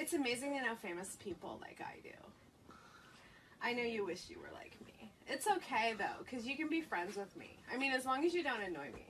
It's amazing to know famous people like I do. I know you wish you were like me. It's okay though, because you can be friends with me. I mean, as long as you don't annoy me.